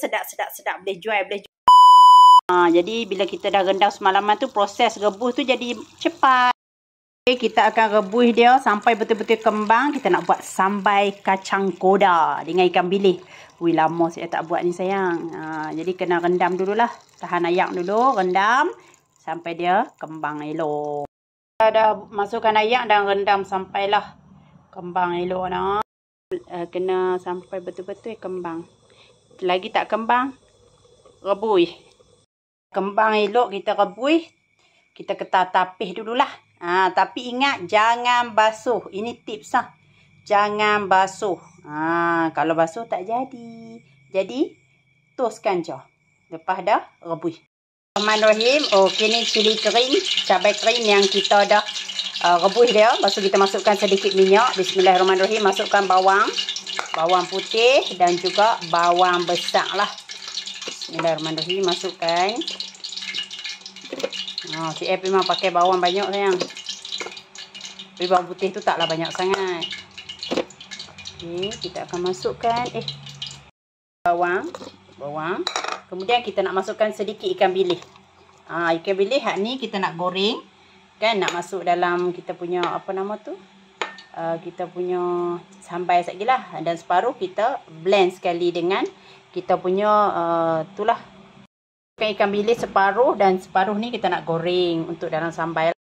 sedap sedap sedap boleh jual boleh jual. Ha, jadi bila kita dah rendam semalaman tu proses rebus tu jadi cepat. Okay, kita akan rebus dia sampai betul-betul kembang. Kita nak buat sambai kacang koda dengan ikan bilis. Wih lama saya tak buat ni sayang. Ha, jadi kena rendam dululah. Tahan ayak dulu, rendam sampai dia kembang elok. Kita dah masukkan ayak dan rendam sampailah kembang elok nak. Uh, kena sampai betul-betul kembang. Lagi tak kembang, rebus. Kembang elok kita rebus. Kita ketar tapis dululah. Ha, tapi ingat jangan basuh. Ini tips lah. Jangan basuh. Ha, kalau basuh tak jadi. Jadi, toskan je. Lepas dah, rebus. Bismillahirrahmanirrahim. Okey ni cili kering, cabai kering yang kita dah uh, rebus dia. Lepas tu kita masukkan sedikit minyak. Bismillahirrahmanirrahim. Masukkan bawang. Bawang putih dan juga bawang besar lah. Bismillahirrahmanirrahim. Masukkan. Oh, si F memang pakai bawang banyak sayang. Tapi bawang putih tu taklah banyak sangat. Okey, kita akan masukkan eh bawang, bawang. Kemudian kita nak masukkan sedikit ikan bilis. Ha, ikan bilis hak ni kita nak goreng. Kan nak masuk dalam kita punya apa nama tu? Uh, kita punya sambal sekali lah. Dan separuh kita blend sekali dengan kita punya uh, itulah. Ikan bilis separuh dan separuh ni kita nak goreng untuk dalam sambal.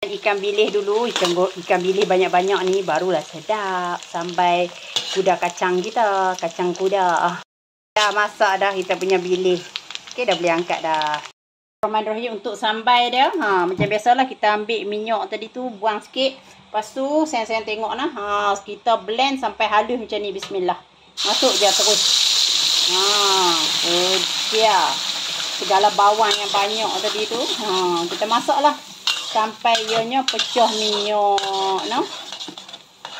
Ikan bilis dulu. Ikan, ikan bilis banyak-banyak ni barulah sedap. Sambal kuda kacang kita. Kacang kuda. Dah masak dah kita punya bilis. Okey dah boleh angkat dah. Bismillahirrahmanirrahim untuk sambal dia. Ha macam biasalah kita ambil minyak tadi tu buang sikit. Lepas tu sayang-sayang tengok nah. Ha kita blend sampai halus macam ni bismillah. Masuk je terus. Ha dia. Segala bawang yang banyak tadi tu. Ha kita masaklah sampai ianya pecah minyak noh.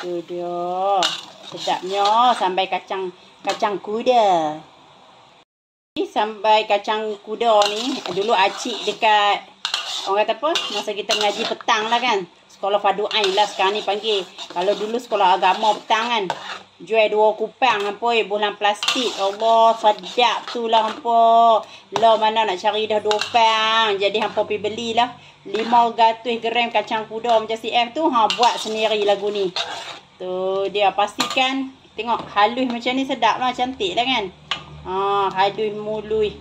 Tu dia. Sedapnya sampai kacang kacang kuda. Sampai kacang kuda ni, dulu acik dekat, orang kata apa, masa kita mengaji petang lah kan. Sekolah Fadu Ain lah sekarang ni panggil. Kalau dulu sekolah agama petang kan. Jual dua kupang apa bulan plastik. Allah sedap tu lah apa. Lah mana nak cari dah dua pang. Jadi hampa pergi belilah. Lima gatus gram kacang kuda macam CF tu. Ha buat sendiri lagu ni. Tu dia pastikan Tengok halus macam ni sedap lah. Cantik lah kan. Ha, halus mului.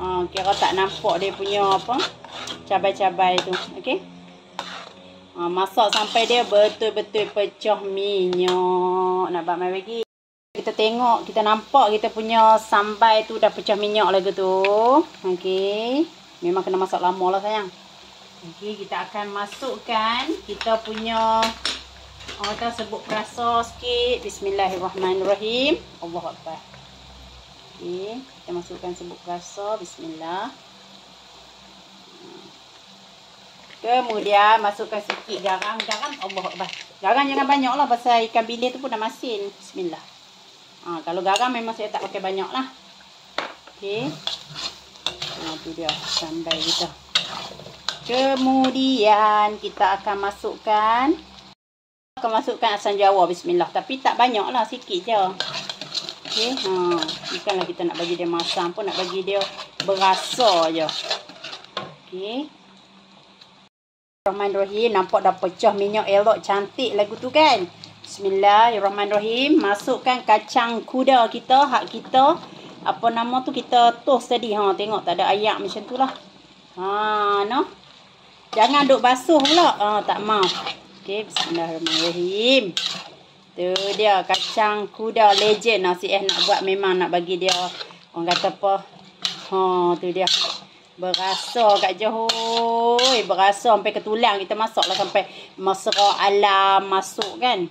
Ha, kira tak nampak dia punya apa. Cabai-cabai tu. Okay. Ha, masak sampai dia betul-betul pecah minyak. Nak buat mai bagi. Kita tengok. Kita nampak kita punya sambai tu dah pecah minyak lagi tu. Okay. Memang kena masak lama lah sayang. Okay. Kita akan masukkan kita punya Oh, kita sebut perasa sikit. Bismillahirrahmanirrahim. Allah Akbar. Okey, kita masukkan sebut perasa. Bismillah. Kemudian masukkan sikit garam. Garam Allah Akbar. Garam jangan banyak lah. Pasal ikan bilis tu pun dah masin. Bismillah. Ha, kalau garam memang saya tak pakai banyak lah. Okey. Ha, tu dia. Sambal kita. Kemudian kita akan masukkan akan masukkan asam jawa bismillah tapi tak banyak lah sikit je okey ha bukanlah kita nak bagi dia masam pun nak bagi dia berasa je okey Bismillahirrahmanirrahim. Nampak dah pecah minyak elok cantik lagu tu kan? Bismillahirrahmanirrahim. Masukkan kacang kuda kita hak kita. Apa nama tu? Kita toast tadi. Ha tengok tak ada ayak macam tu lah. Ha no? Jangan duk basuh pula. Ha tak mau. Okey, bismillahirrahmanirrahim. Tu dia kacang kuda. Legend nasi eh nak buat. Memang nak bagi dia orang kata apa? Ha, tu dia. Berasa kat Johor. Berasa sampai ke tulang kita masaklah sampai mesra alam masuk kan.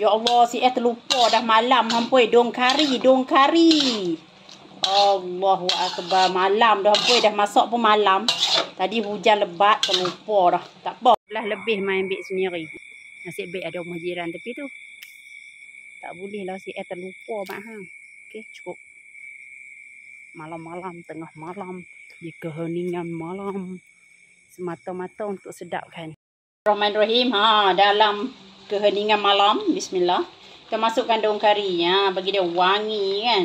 Ya Allah, si eh terlupa dah malam hampoi dong kari, dong kari. Allahu akbar malam dah hampoi dah masak pun malam. Tadi hujan lebat terlupa dah. Tak apa belah lebih main ambil sendiri. Nasib baik ada rumah jiran tepi tu. Tak boleh lah si eh terlupa mak ha. Okey, cukup. Malam-malam, tengah malam, di keheningan malam. Semata-mata untuk sedapkan. Rahman-Rahim, ha, dalam keheningan malam, bismillah. Kita masukkan daun kari, ya, bagi dia wangi kan.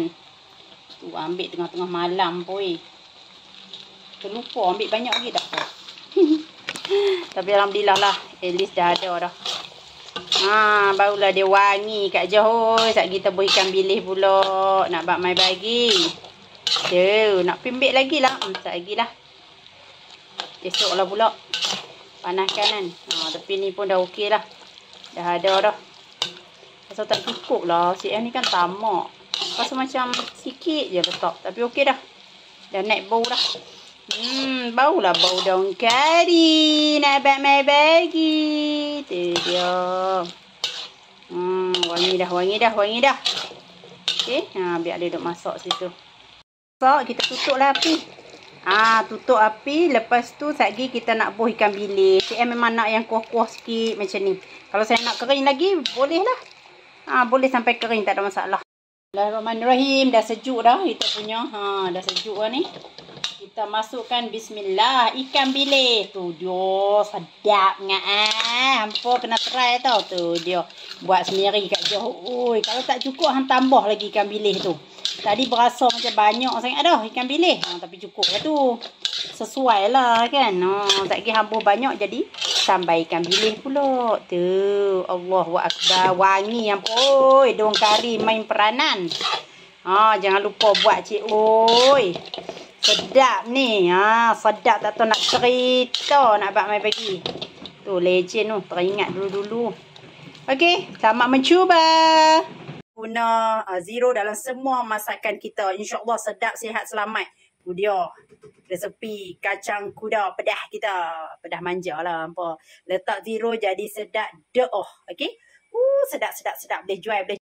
Tu ambil tengah-tengah malam pun. Terlupa ambil banyak lagi tak apa. Tapi alhamdulillah lah, at least dah ada dah. Ha, barulah dia wangi kat jauh. Sat kita buh ikan bilis pula. Nak bak mai bagi. Tu, nak pimbik lagi lah. Hmm, sat lagi lah. Esok lah pula. Panaskan kan. Ha, tapi ni pun dah okey lah. Dah ada dah. Pasal tak cukup lah. Si ni kan tamak. Pasal macam sikit je letak. Tapi okey dah. Dah naik bau dah. Hmm, bau lah bau daun kari. Nak abang mai bagi. Tu dia. Hmm, wangi dah, wangi dah, wangi dah. Okey, ha, biar dia duduk masak situ. Masak, kita tutup lah api. Ah, tutup api. Lepas tu, lagi kita nak buh ikan bilis. Saya memang nak yang kuah-kuah sikit macam ni. Kalau saya nak kering lagi, boleh lah. Ha, boleh sampai kering, tak ada masalah. Bismillahirrahmanirrahim. Dah sejuk dah kita punya. Ha, dah sejuk lah ni kita masukkan bismillah. Ikan bilis. Tu dia sedap ngah ah. Hampa kena try tau tu dia buat sendiri kat jauh oi kalau tak cukup hang tambah lagi ikan bilis tu. Tadi berasa macam banyak sangat dah ikan bilis. Ha, tapi cukup lah tu. Sesuai lah kan? Ha, tak kira hambur banyak jadi tambah ikan bilis pula tu. Allah akbar. Wangi hampa oi daun kari main peranan. Ha, jangan lupa buat cik. Oi Sedap ni. Ha, sedap tak tahu nak cerita nak buat mai pagi. Tu legend tu. Teringat dulu-dulu. Okey, selamat mencuba. Guna uh, zero dalam semua masakan kita. InsyaAllah sedap, sihat, selamat. Tu dia. Resepi kacang kuda pedah kita. Pedah manja lah. Apa. Letak zero jadi sedap. Doh. Okey. Uh, sedap, sedap, sedap. Boleh jual, boleh